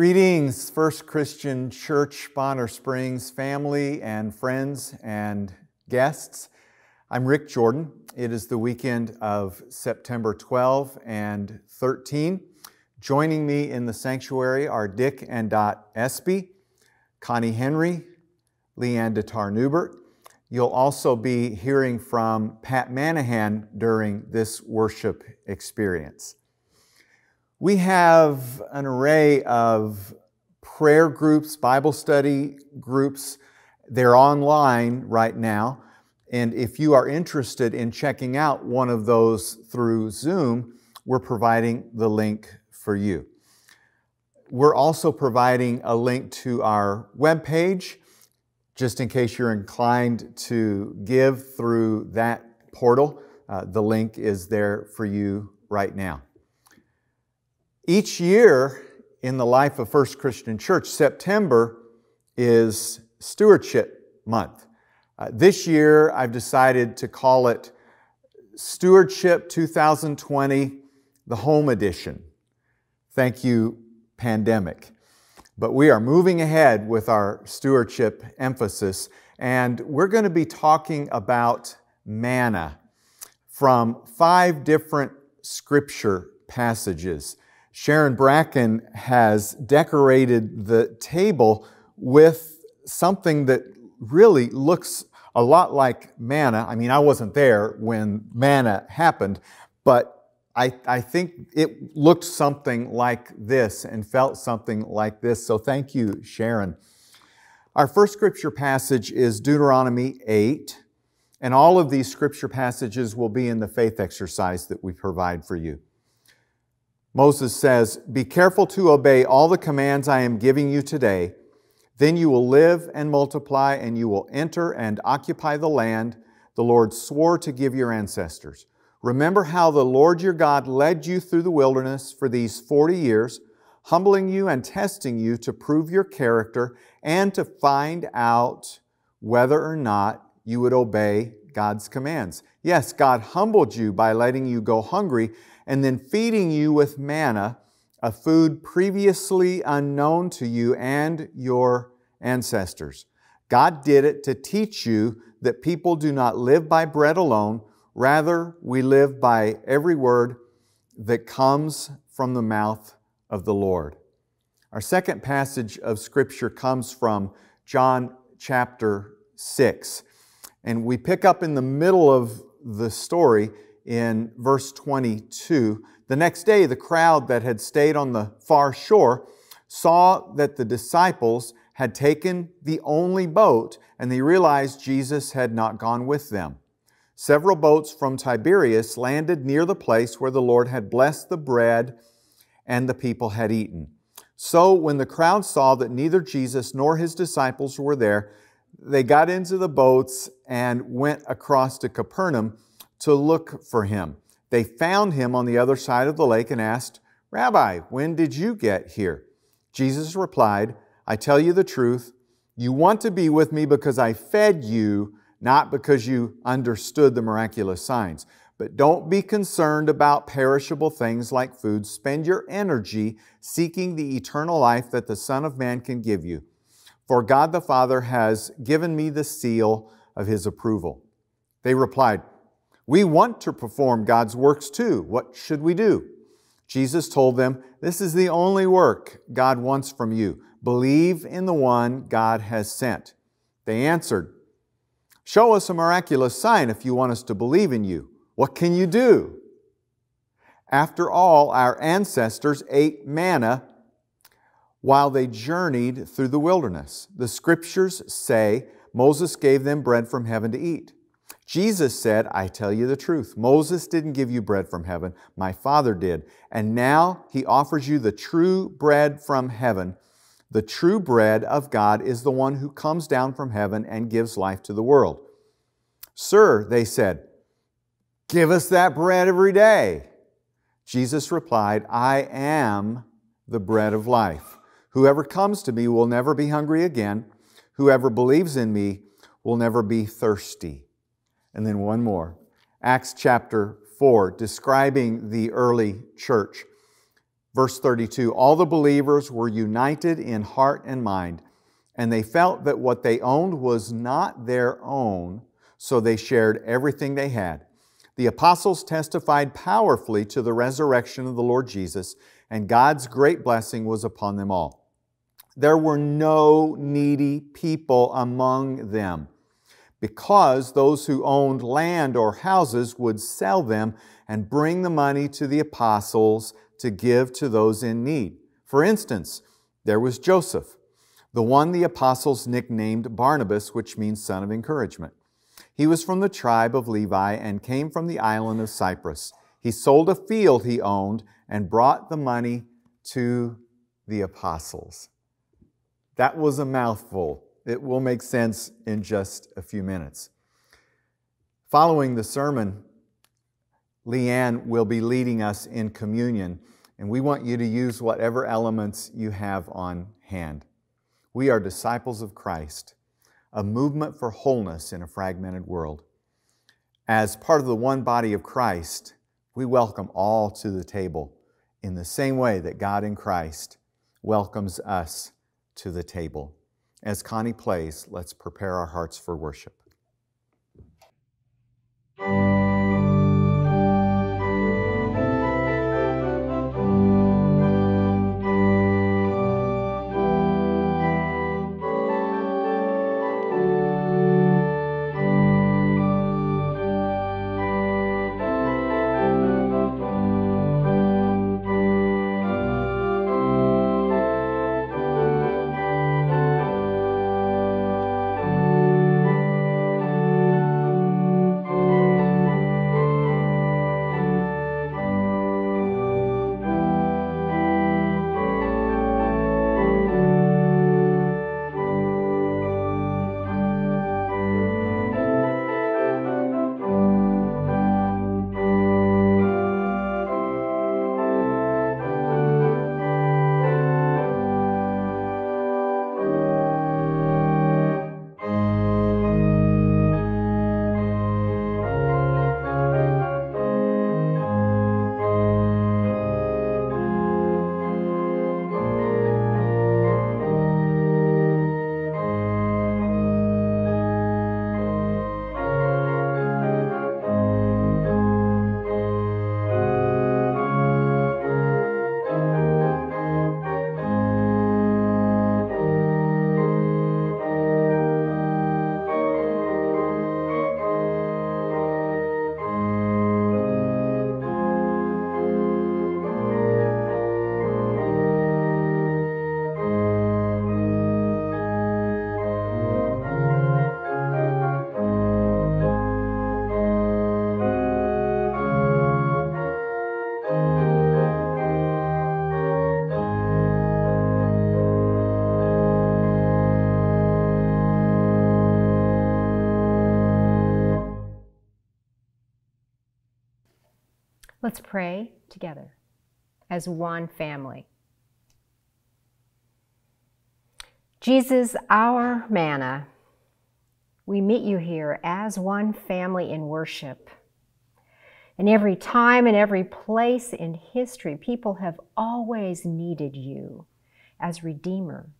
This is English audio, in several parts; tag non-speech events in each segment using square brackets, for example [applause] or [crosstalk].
Greetings, First Christian Church, Bonner Springs family and friends and guests. I'm Rick Jordan. It is the weekend of September 12 and 13. Joining me in the sanctuary are Dick and Dot Espy, Connie Henry, Leanne Detar Newbert. You'll also be hearing from Pat Manahan during this worship experience. We have an array of prayer groups, Bible study groups. They're online right now. And if you are interested in checking out one of those through Zoom, we're providing the link for you. We're also providing a link to our webpage, just in case you're inclined to give through that portal. Uh, the link is there for you right now. Each year in the life of First Christian Church, September is Stewardship Month. Uh, this year, I've decided to call it Stewardship 2020, the Home Edition. Thank you, pandemic. But we are moving ahead with our stewardship emphasis, and we're going to be talking about manna from five different scripture passages. Sharon Bracken has decorated the table with something that really looks a lot like manna. I mean, I wasn't there when manna happened, but I, I think it looked something like this and felt something like this. So thank you, Sharon. Our first scripture passage is Deuteronomy 8, and all of these scripture passages will be in the faith exercise that we provide for you. Moses says, Be careful to obey all the commands I am giving you today. Then you will live and multiply, and you will enter and occupy the land the Lord swore to give your ancestors. Remember how the Lord your God led you through the wilderness for these 40 years, humbling you and testing you to prove your character and to find out whether or not you would obey God's commands. Yes, God humbled you by letting you go hungry and then feeding you with manna, a food previously unknown to you and your ancestors. God did it to teach you that people do not live by bread alone, rather, we live by every word that comes from the mouth of the Lord. Our second passage of Scripture comes from John chapter 6. And we pick up in the middle of the story in verse 22. The next day, the crowd that had stayed on the far shore saw that the disciples had taken the only boat and they realized Jesus had not gone with them. Several boats from Tiberias landed near the place where the Lord had blessed the bread and the people had eaten. So when the crowd saw that neither Jesus nor his disciples were there, they got into the boats and went across to Capernaum to look for him. They found him on the other side of the lake and asked, Rabbi, when did you get here? Jesus replied, I tell you the truth. You want to be with me because I fed you, not because you understood the miraculous signs. But don't be concerned about perishable things like food. Spend your energy seeking the eternal life that the Son of Man can give you. For God the Father has given me the seal of his approval. They replied, we want to perform God's works too. What should we do? Jesus told them, This is the only work God wants from you. Believe in the one God has sent. They answered, Show us a miraculous sign if you want us to believe in you. What can you do? After all, our ancestors ate manna while they journeyed through the wilderness. The scriptures say Moses gave them bread from heaven to eat. Jesus said, I tell you the truth. Moses didn't give you bread from heaven. My Father did. And now he offers you the true bread from heaven. The true bread of God is the one who comes down from heaven and gives life to the world. Sir, they said, give us that bread every day. Jesus replied, I am the bread of life. Whoever comes to me will never be hungry again. Whoever believes in me will never be thirsty. And then one more. Acts chapter 4, describing the early church. Verse 32 All the believers were united in heart and mind, and they felt that what they owned was not their own, so they shared everything they had. The apostles testified powerfully to the resurrection of the Lord Jesus, and God's great blessing was upon them all. There were no needy people among them because those who owned land or houses would sell them and bring the money to the apostles to give to those in need. For instance, there was Joseph, the one the apostles nicknamed Barnabas, which means son of encouragement. He was from the tribe of Levi and came from the island of Cyprus. He sold a field he owned and brought the money to the apostles. That was a mouthful. It will make sense in just a few minutes. Following the sermon, Leanne will be leading us in communion, and we want you to use whatever elements you have on hand. We are disciples of Christ, a movement for wholeness in a fragmented world. As part of the one body of Christ, we welcome all to the table in the same way that God in Christ welcomes us to the table. As Connie plays, let's prepare our hearts for worship. Let's pray together as one family. Jesus, our manna, we meet you here as one family in worship. In every time and every place in history, people have always needed you as Redeemer.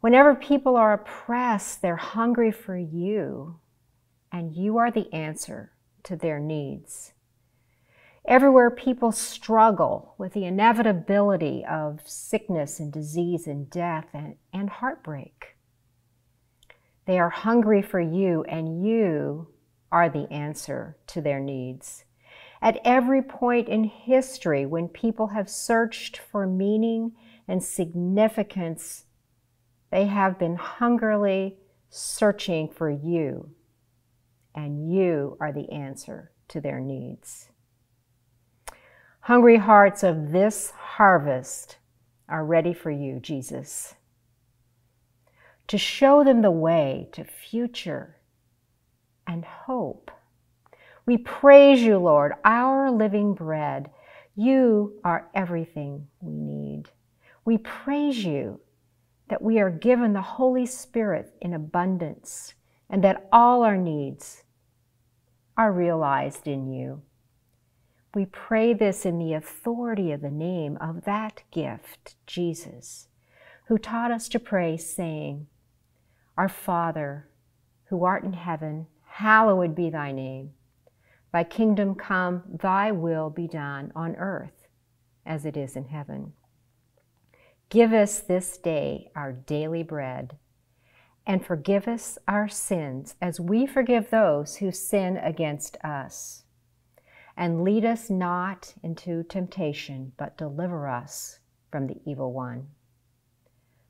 Whenever people are oppressed, they're hungry for you, and you are the answer to their needs. Everywhere people struggle with the inevitability of sickness and disease and death and, and heartbreak. They are hungry for you, and you are the answer to their needs. At every point in history, when people have searched for meaning and significance, they have been hungrily searching for you, and you are the answer to their needs. Hungry hearts of this harvest are ready for you, Jesus, to show them the way to future and hope. We praise you, Lord, our living bread. You are everything we need. We praise you that we are given the Holy Spirit in abundance and that all our needs are realized in you. We pray this in the authority of the name of that gift, Jesus, who taught us to pray, saying, Our Father, who art in heaven, hallowed be thy name. Thy kingdom come, thy will be done on earth as it is in heaven. Give us this day our daily bread, and forgive us our sins as we forgive those who sin against us and lead us not into temptation, but deliver us from the evil one.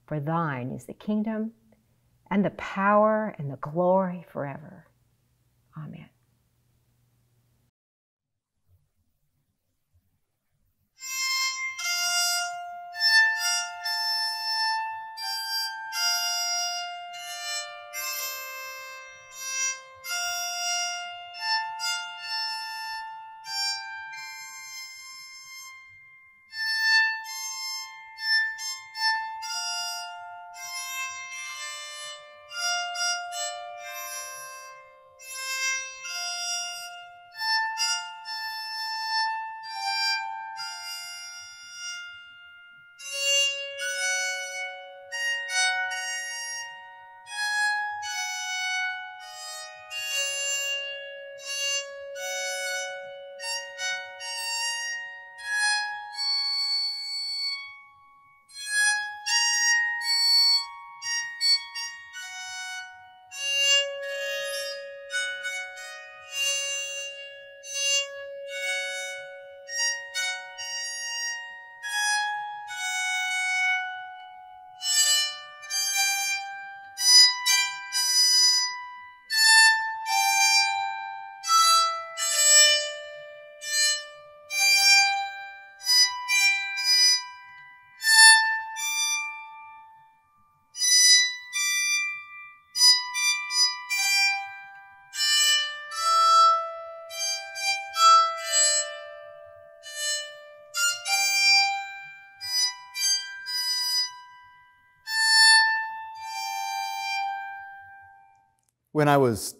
For thine is the kingdom, and the power, and the glory forever. Amen. When I was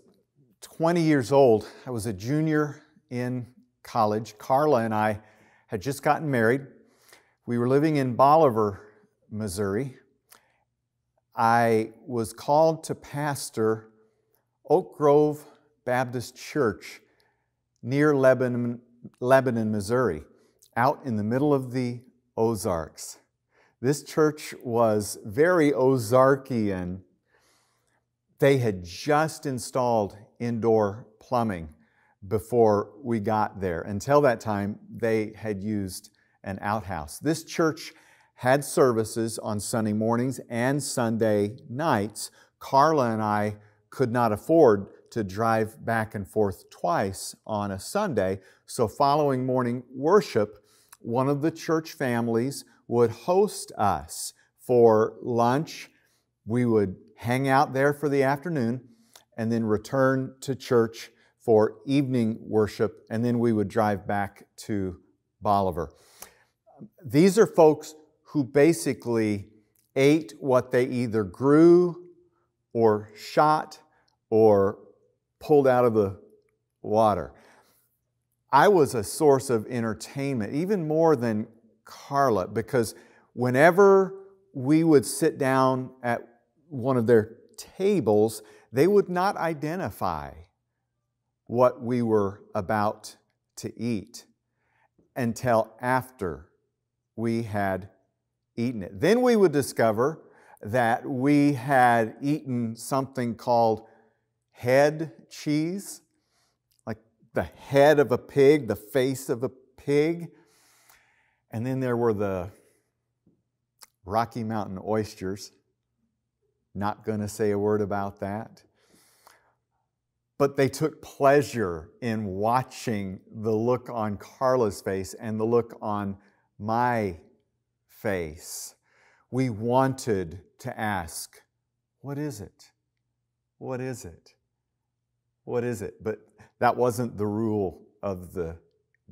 20 years old, I was a junior in college. Carla and I had just gotten married. We were living in Bolivar, Missouri. I was called to pastor Oak Grove Baptist Church near Lebanon, Lebanon, Missouri, out in the middle of the Ozarks. This church was very Ozarkian they had just installed indoor plumbing before we got there. Until that time, they had used an outhouse. This church had services on Sunday mornings and Sunday nights. Carla and I could not afford to drive back and forth twice on a Sunday, so following morning worship, one of the church families would host us for lunch. We would hang out there for the afternoon, and then return to church for evening worship, and then we would drive back to Bolivar. These are folks who basically ate what they either grew or shot or pulled out of the water. I was a source of entertainment, even more than Carla, because whenever we would sit down at one of their tables, they would not identify what we were about to eat until after we had eaten it. Then we would discover that we had eaten something called head cheese, like the head of a pig, the face of a pig. And then there were the Rocky Mountain oysters. Not going to say a word about that. But they took pleasure in watching the look on Carla's face and the look on my face. We wanted to ask, What is it? What is it? What is it? But that wasn't the rule of the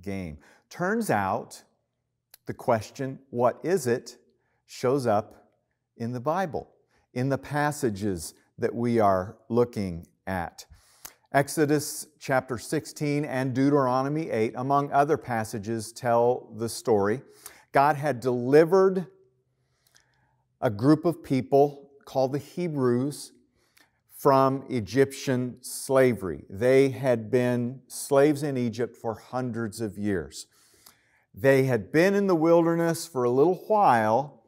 game. Turns out the question, What is it? shows up in the Bible in the passages that we are looking at. Exodus chapter 16 and Deuteronomy 8, among other passages, tell the story. God had delivered a group of people called the Hebrews from Egyptian slavery. They had been slaves in Egypt for hundreds of years. They had been in the wilderness for a little while.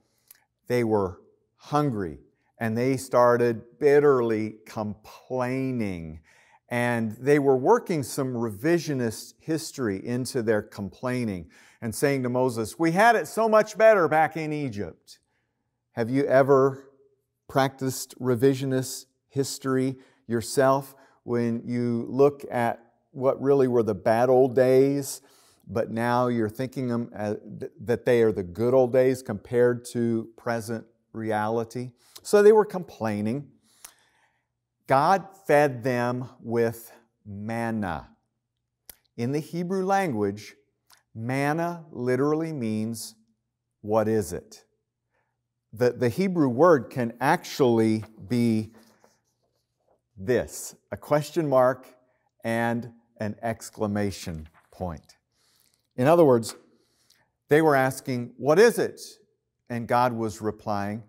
They were hungry and they started bitterly complaining and they were working some revisionist history into their complaining and saying to Moses, We had it so much better back in Egypt. Have you ever practiced revisionist history yourself when you look at what really were the bad old days, but now you're thinking them as, uh, that they are the good old days compared to present reality? So they were complaining. God fed them with manna. In the Hebrew language, manna literally means, What is it? The, the Hebrew word can actually be this a question mark and an exclamation point. In other words, they were asking, What is it? And God was replying,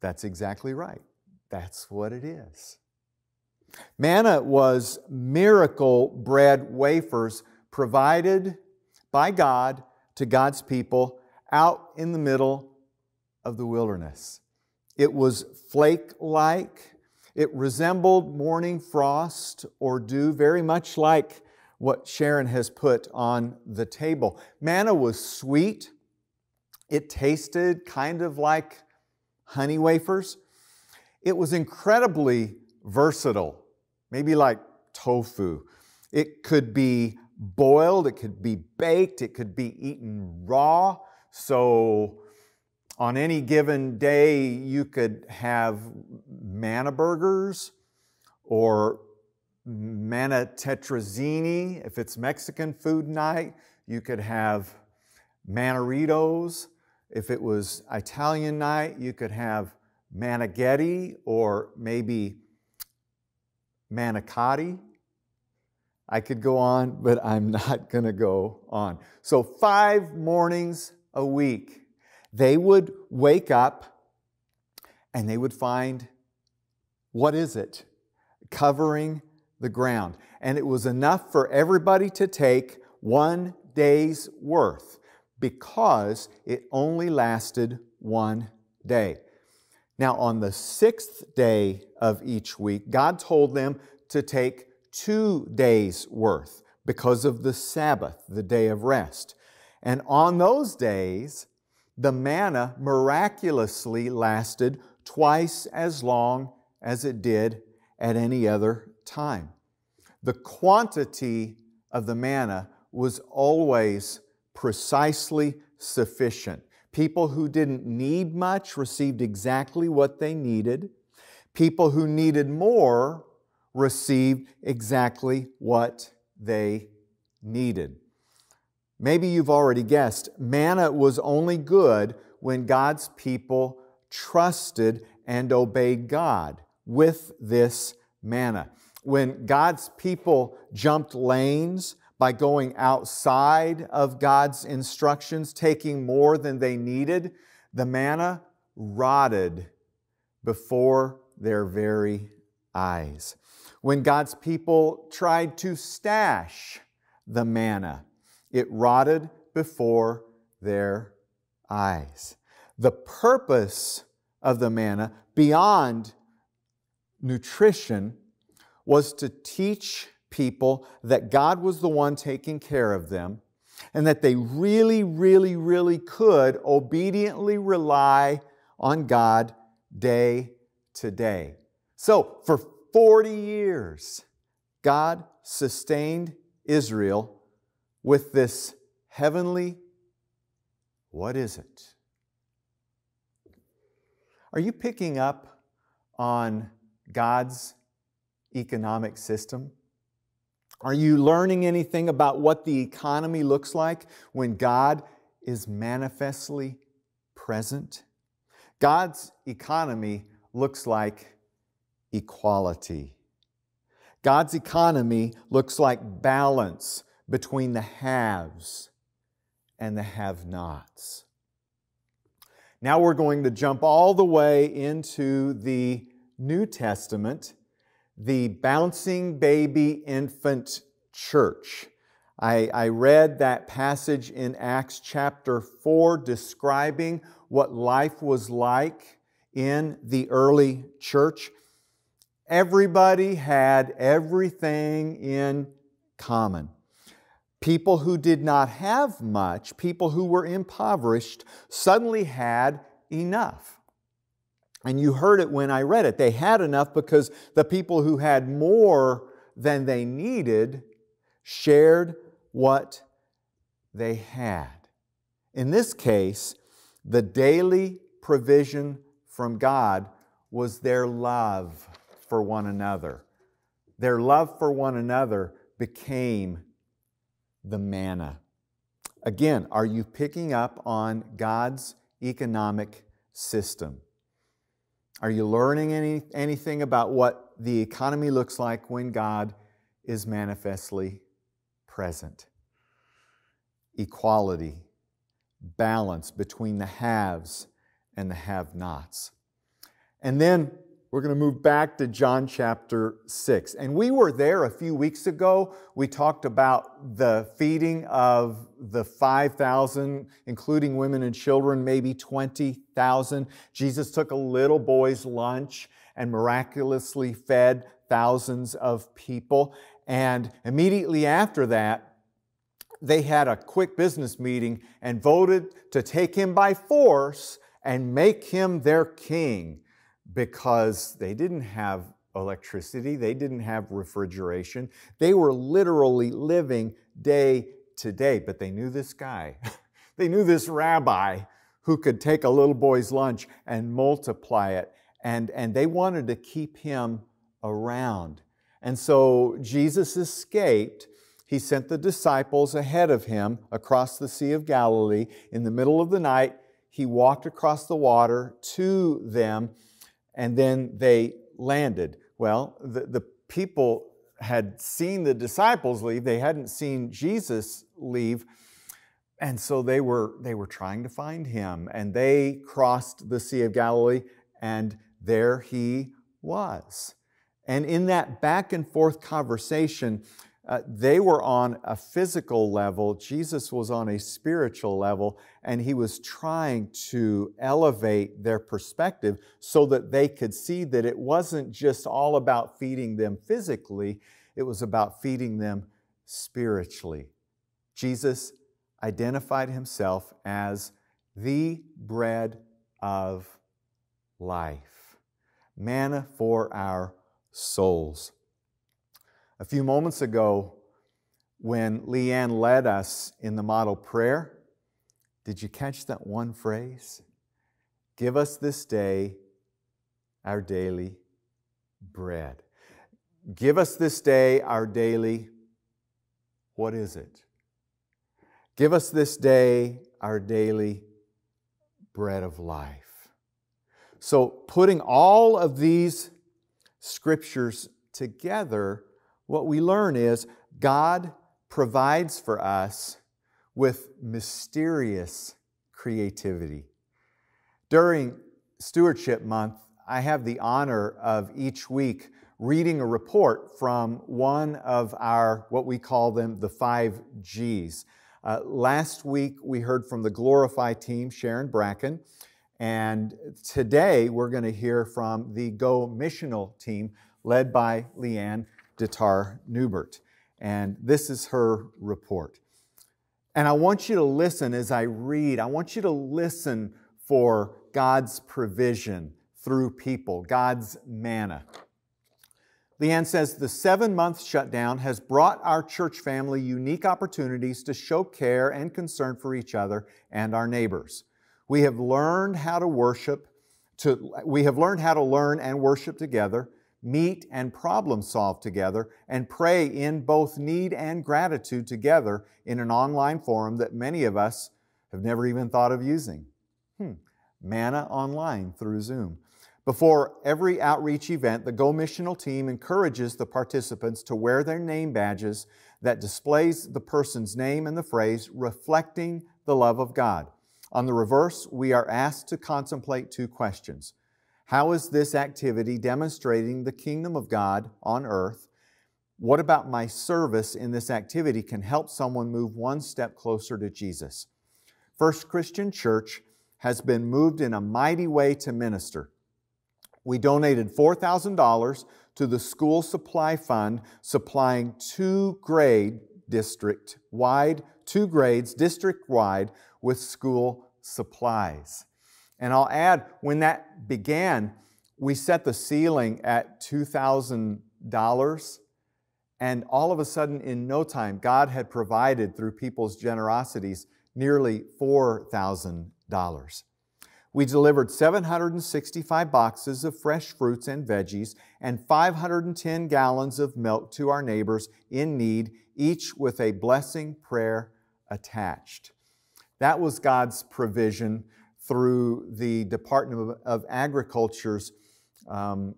That's exactly right. That's what it is. Manna was miracle bread wafers provided by God to God's people out in the middle of the wilderness. It was flake like, it resembled morning frost or dew, very much like what Sharon has put on the table. Manna was sweet, it tasted kind of like honey wafers. It was incredibly versatile, maybe like tofu. It could be boiled, it could be baked, it could be eaten raw. So on any given day, you could have manna burgers or manna tetrazzini. If it's Mexican food night, you could have mannaritos. If it was Italian night, you could have manigetti or maybe manicotti. I could go on, but I'm not [laughs] going to go on. So, five mornings a week, they would wake up and they would find what is it? Covering the ground. And it was enough for everybody to take one day's worth because it only lasted one day. Now, on the sixth day of each week, God told them to take two days' worth because of the Sabbath, the day of rest. And on those days, the manna miraculously lasted twice as long as it did at any other time. The quantity of the manna was always precisely sufficient. People who didn't need much received exactly what they needed. People who needed more received exactly what they needed. Maybe you've already guessed, manna was only good when God's people trusted and obeyed God with this manna. When God's people jumped lanes by going outside of God's instructions, taking more than they needed, the manna rotted before their very eyes. When God's people tried to stash the manna, it rotted before their eyes. The purpose of the manna, beyond nutrition, was to teach people that God was the one taking care of them and that they really, really, really could obediently rely on God day to day. So, for 40 years, God sustained Israel with this heavenly, what is it? Are you picking up on God's economic system? Are you learning anything about what the economy looks like when God is manifestly present? God's economy looks like equality. God's economy looks like balance between the haves and the have nots. Now we're going to jump all the way into the New Testament, the bouncing baby infant church. I, I, read that passage in Acts chapter 4 describing what life was like in the early church. Everybody had everything in common. People who did not have much, people who were impoverished, suddenly had enough. And you heard it when I read it. They had enough because the people who had more than they needed shared what they had. In this case, the daily provision from God was their love for one another. Their love for one another became the manna. Again, are you picking up on God's economic system? Are you learning any, anything about what the economy looks like when God is manifestly present? Equality, balance between the haves and the have nots. And then we're going to move back to John chapter 6. And we were there a few weeks ago. We talked about the feeding of the 5,000, including women and children, maybe 20,000. Jesus took a little boy's lunch and miraculously fed thousands of people. And immediately after that, they had a quick business meeting and voted to take him by force and make him their king because they didn't have electricity, they didn't have refrigeration. They were literally living day to day, but they knew this guy. [laughs] they knew this rabbi who could take a little boy's lunch and multiply it, and, and they wanted to keep him around. And so Jesus escaped. He sent the disciples ahead of him across the Sea of Galilee. In the middle of the night, he walked across the water to them and then they landed. Well, the, the people had seen the disciples leave, they hadn't seen Jesus leave. And so they were, they were trying to find him. And they crossed the Sea of Galilee, and there he was. And in that back and forth conversation, uh, they were on a physical level, Jesus was on a spiritual level, and he was trying to elevate their perspective so that they could see that it wasn't just all about feeding them physically, it was about feeding them spiritually. Jesus identified himself as the bread of life, manna for our souls. A few moments ago, when Leanne led us in the model prayer, did you catch that one phrase? Give us this day our daily bread. Give us this day our daily, what is it? Give us this day our daily bread of life. So, putting all of these scriptures together, what we learn is God provides for us with mysterious creativity. During Stewardship Month, I have the honor of each week reading a report from one of our, what we call them, the five G's. Uh, last week, we heard from the Glorify team, Sharon Bracken, and today we're going to hear from the Go Missional team, led by Leanne Ditar Newbert. And this is her report. And I want you to listen as I read. I want you to listen for God's provision through people, God's manna. Leanne says the seven month shutdown has brought our church family unique opportunities to show care and concern for each other and our neighbors. We have learned how to worship, to, we have learned how to learn and worship together meet and problem solve together, and pray in both need and gratitude together in an online forum that many of us have never even thought of using. Hmm. Manna online through Zoom. Before every outreach event, the Go Missional team encourages the participants to wear their name badges that displays the person's name and the phrase reflecting the love of God. On the reverse, we are asked to contemplate two questions. How is this activity demonstrating the kingdom of God on earth? What about my service in this activity can help someone move one step closer to Jesus? First Christian Church has been moved in a mighty way to minister. We donated $4,000 to the school supply fund, supplying two grade district wide, two grades district wide with school supplies. And I'll add, when that began, we set the ceiling at $2,000. And all of a sudden, in no time, God had provided through people's generosities nearly $4,000. We delivered 765 boxes of fresh fruits and veggies and 510 gallons of milk to our neighbors in need, each with a blessing prayer attached. That was God's provision through the Department of Agriculture's um,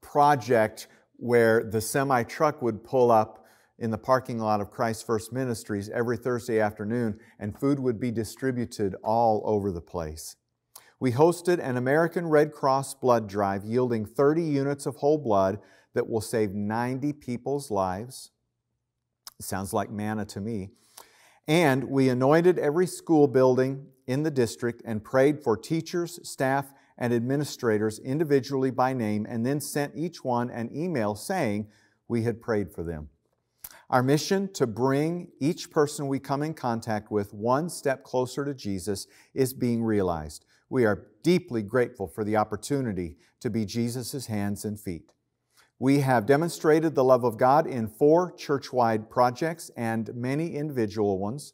project where the semi truck would pull up in the parking lot of Christ First Ministries every Thursday afternoon and food would be distributed all over the place. We hosted an American Red Cross blood drive yielding 30 units of whole blood that will save 90 people's lives. Sounds like manna to me. And we anointed every school building in the district and prayed for teachers, staff, and administrators individually by name, and then sent each one an email saying we had prayed for them. Our mission to bring each person we come in contact with one step closer to Jesus is being realized. We are deeply grateful for the opportunity to be Jesus' hands and feet. We have demonstrated the love of God in four church-wide projects and many individual ones.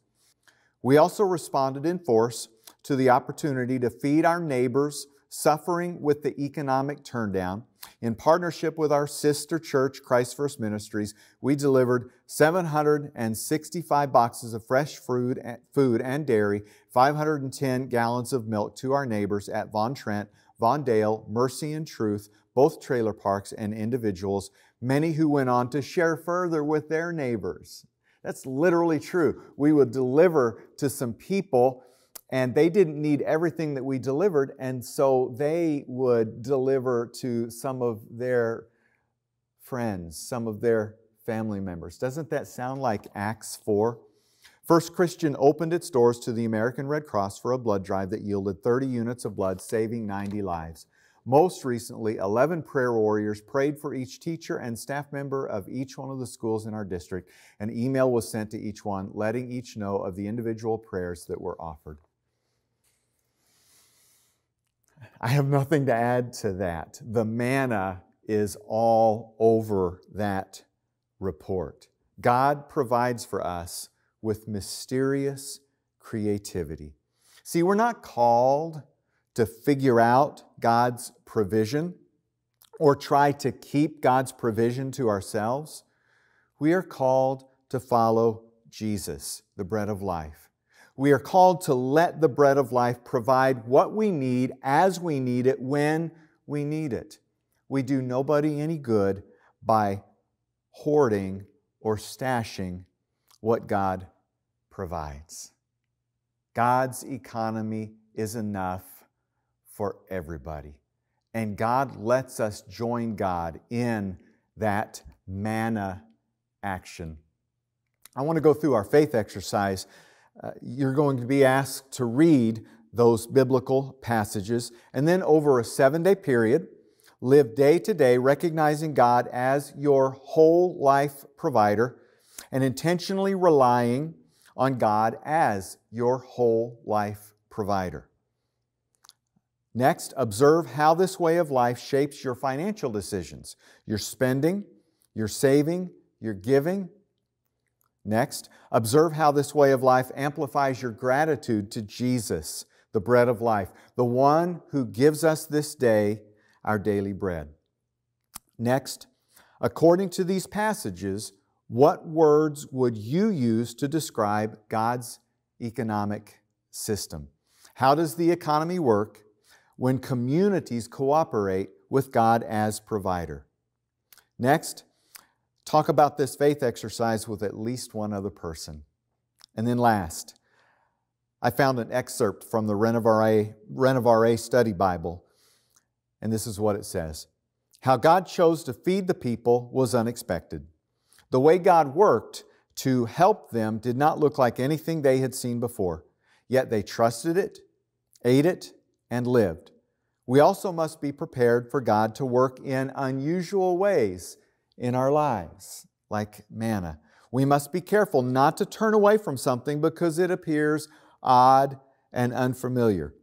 We also responded in force to the opportunity to feed our neighbors suffering with the economic turndown. In partnership with our sister church, Christ First Ministries, we delivered 765 boxes of fresh food and dairy, 510 gallons of milk to our neighbors at Von Trent, Von Dale, Mercy and Truth, both trailer parks and individuals, many who went on to share further with their neighbors. That's literally true. We would deliver to some people and they didn't need everything that we delivered, and so they would deliver to some of their friends, some of their family members. Doesn't that sound like Acts 4? First Christian opened its doors to the American Red Cross for a blood drive that yielded 30 units of blood, saving 90 lives. Most recently, 11 prayer warriors prayed for each teacher and staff member of each one of the schools in our district. An email was sent to each one, letting each know of the individual prayers that were offered. I have nothing to add to that. The manna is all over that report. God provides for us with mysterious creativity. See, we're not called to figure out God's provision or try to keep God's provision to ourselves. We are called to follow Jesus, the bread of life. We are called to let the bread of life provide what we need as we need it when we need it. We do nobody any good by hoarding or stashing what God provides. God's economy is enough for everybody. And God lets us join God in that manna action. I want to go through our faith exercise uh, you're going to be asked to read those biblical passages and then over a seven day period, live day to day recognizing God as your whole life provider and intentionally relying on God as your whole life provider. Next, observe how this way of life shapes your financial decisions, your spending, your saving, your giving, Next, observe how this way of life amplifies your gratitude to Jesus, the bread of life, the one who gives us this day our daily bread. Next, according to these passages, what words would you use to describe God's economic system? How does the economy work? When communities cooperate with God as provider. Next, talk about this faith exercise with at least one other person. And then last, I found an excerpt from the Renovare, Renovare Study Bible, and this is what it says How God chose to feed the people was unexpected. The way God worked to help them did not look like anything they had seen before, yet they trusted it, ate it, and lived. We also must be prepared for God to work in unusual ways in our lives, like manna. We must be careful not to turn away from something because it appears odd and unfamiliar.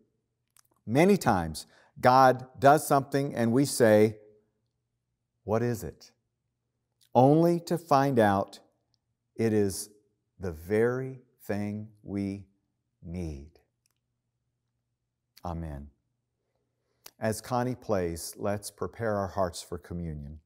Many times, God does something and we say, What is it? Only to find out it is the very thing we need. Amen. As Connie plays, let's prepare our hearts for communion.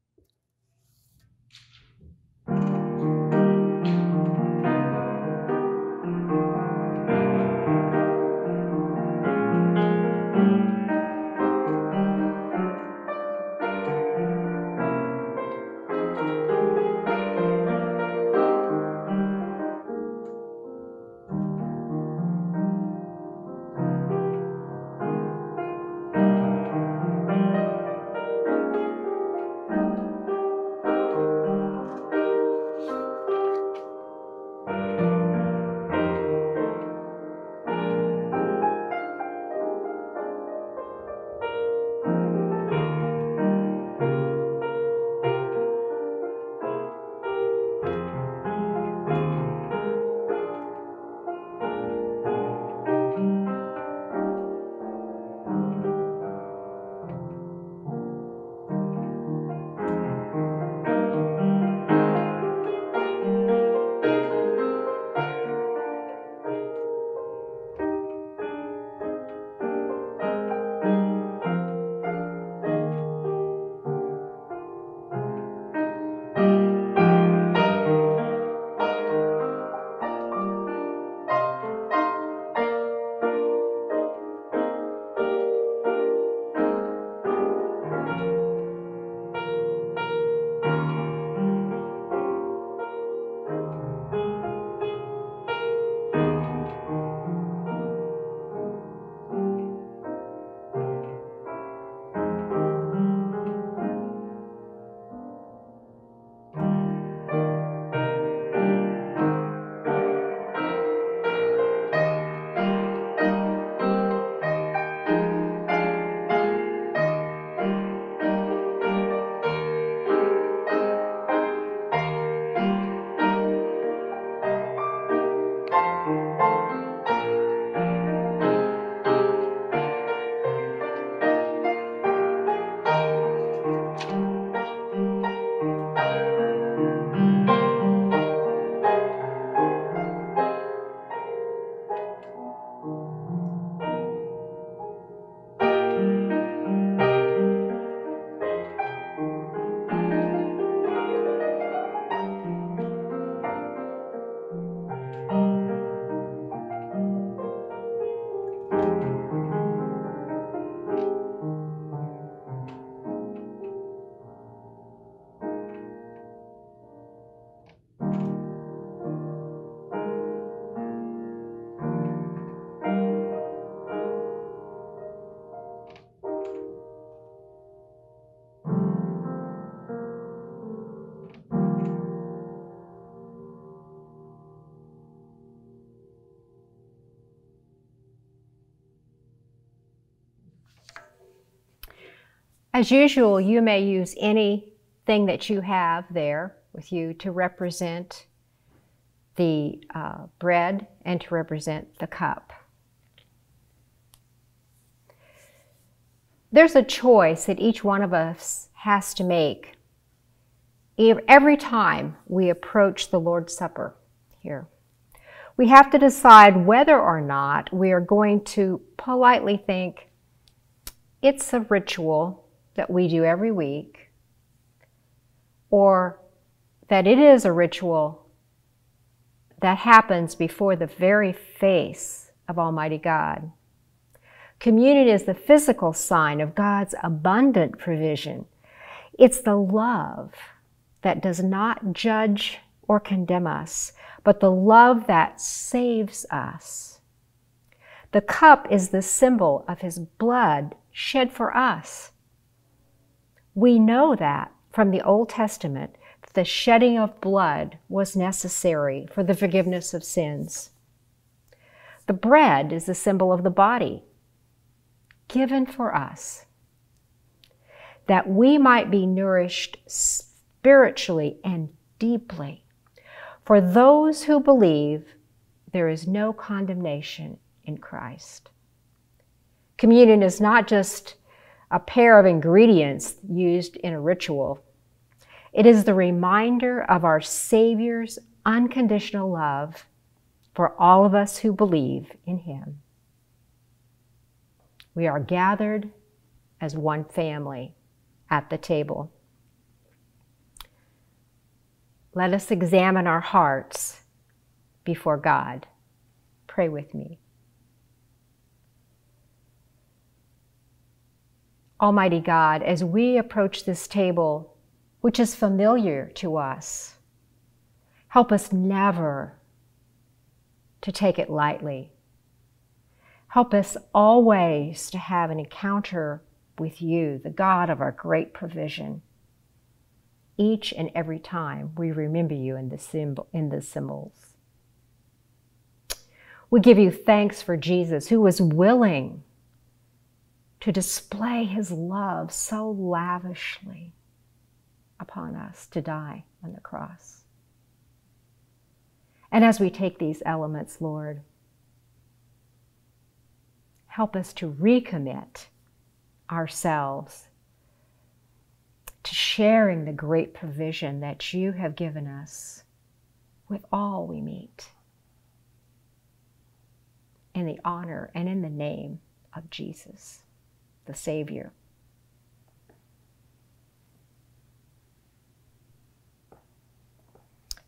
As usual, you may use anything that you have there with you to represent the uh, bread and to represent the cup. There's a choice that each one of us has to make every time we approach the Lord's Supper here. We have to decide whether or not we are going to politely think it's a ritual that we do every week, or that it is a ritual that happens before the very face of Almighty God. Communion is the physical sign of God's abundant provision. It's the love that does not judge or condemn us, but the love that saves us. The cup is the symbol of his blood shed for us. We know that from the Old Testament the shedding of blood was necessary for the forgiveness of sins. The bread is the symbol of the body given for us that we might be nourished spiritually and deeply. For those who believe, there is no condemnation in Christ. Communion is not just a pair of ingredients used in a ritual. It is the reminder of our Savior's unconditional love for all of us who believe in Him. We are gathered as one family at the table. Let us examine our hearts before God. Pray with me. Almighty God, as we approach this table, which is familiar to us, help us never to take it lightly. Help us always to have an encounter with you, the God of our great provision. Each and every time we remember you in the, in the symbols. We give you thanks for Jesus, who was willing to display his love so lavishly upon us to die on the cross. And as we take these elements, Lord, help us to recommit ourselves to sharing the great provision that you have given us with all we meet. In the honor and in the name of Jesus, the Savior.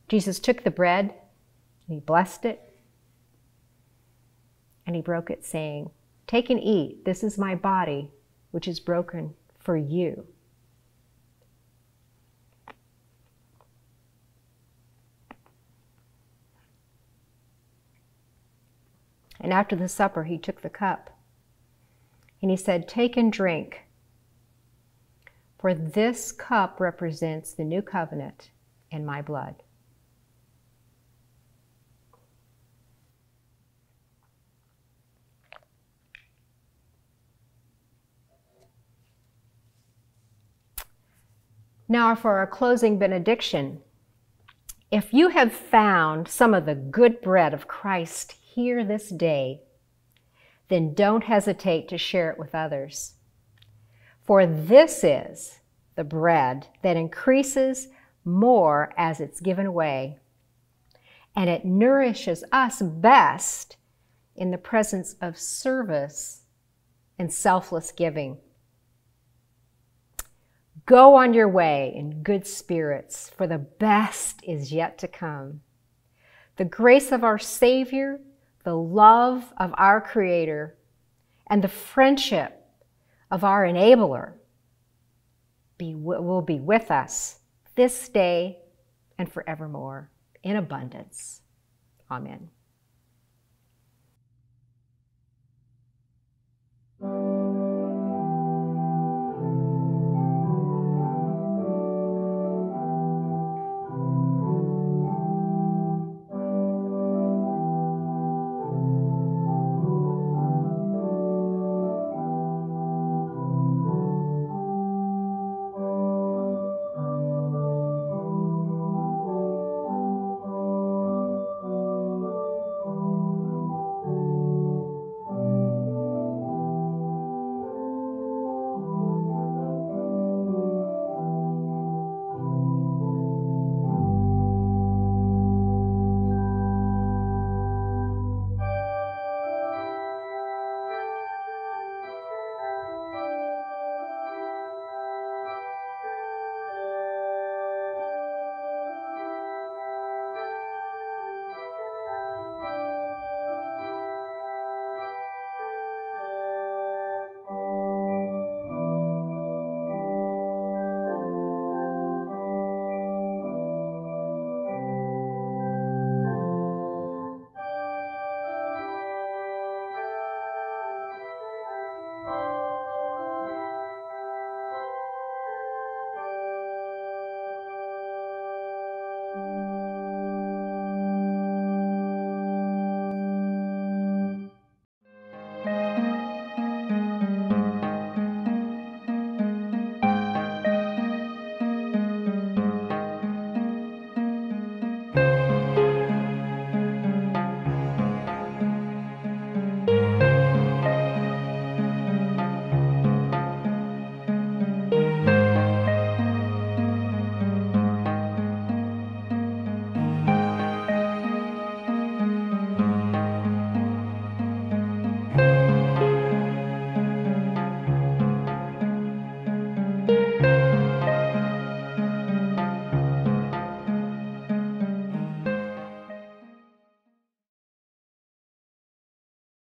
Jesus took the bread and he blessed it and he broke it, saying, Take and eat. This is my body which is broken for you. And after the supper, he took the cup. And he said, Take and drink, for this cup represents the new covenant in my blood. Now, for our closing benediction. If you have found some of the good bread of Christ here this day, then don't hesitate to share it with others. For this is the bread that increases more as it's given away, and it nourishes us best in the presence of service and selfless giving. Go on your way in good spirits, for the best is yet to come. The grace of our Savior, the love of our Creator, and the friendship of our enabler be, will be with us this day and forevermore in abundance. Amen.